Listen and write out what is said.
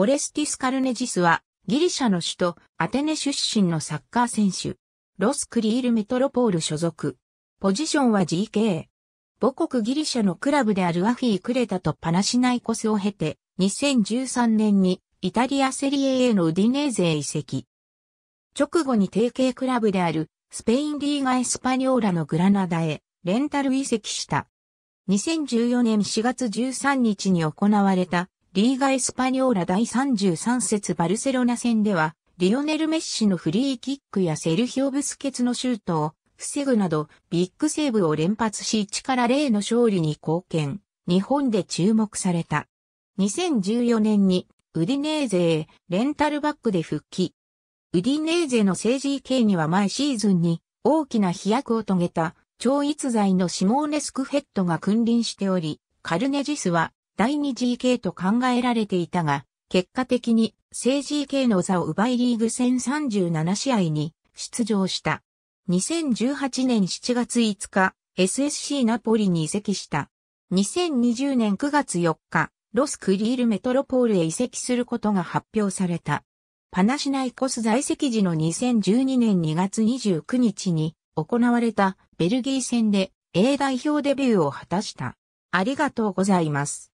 オレスティス・カルネジスはギリシャの首都アテネ出身のサッカー選手。ロスクリールメトロポール所属。ポジションは GK。母国ギリシャのクラブであるアフィークレタとパナシナイコスを経て、2013年にイタリアセリエ A のウディネーゼへ移籍。直後に提携クラブであるスペインリーガエスパニョーラのグラナダへレンタル移籍した。2014年4月13日に行われたリーガエスパニョーラ第33節バルセロナ戦では、リオネル・メッシのフリーキックやセルヒオ・ブスケツのシュートを防ぐなど、ビッグセーブを連発し1から0の勝利に貢献。日本で注目された。2014年にウディネーゼへレンタルバックで復帰。ウディネーゼの正GK には前シーズンに大きな飛躍を遂げた超逸材のシモーネ・スクフェットが君臨しており、カルネジスは第2 GK と考えられていたが、結果的に正 GK の座を奪いリーグ戦37試合に出場した。2018年7月5日、SSC ナポリに移籍した。2020年9月4日、ロスクリールメトロポールへ移籍することが発表された。パナシナイコス在籍時の2012年2月29日に行われたベルギー戦で A 代表デビューを果たした。ありがとうございます。